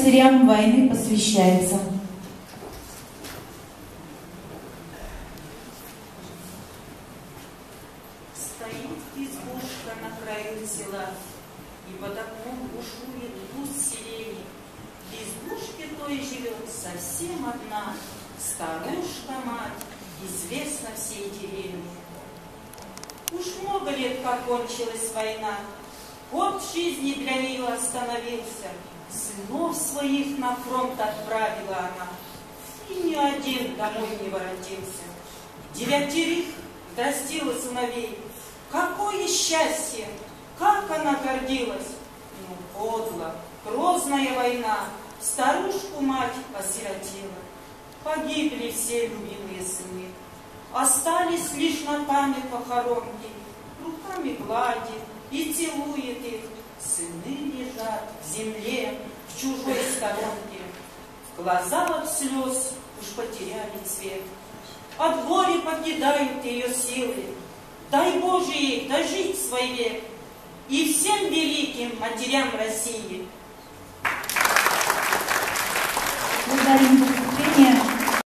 Матерям войны посвящается. Стоит избушка на краю села, И под окном бушует гусь сирени. В избушке той живет совсем одна Старушка-мать, известна всей деревне. Уж много лет, как кончилась война, Год жизни для нее остановился, Сынов своих на фронт отправила она, И ни один домой не воротился. Девятерых растила сыновей, Какое счастье! Как она гордилась! Ну, подло, грозная война, Старушку-мать осиротила. Погибли все любимые сыны, Остались лишь на память похоронки, Руками гладит и целует их. Сыны лежат в земле, в чужой сторонке. Глаза от слез уж потеряли цвет. От горя покидают ее силы. Дай Боже ей дожить свой век. И всем великим матерям России Благодарим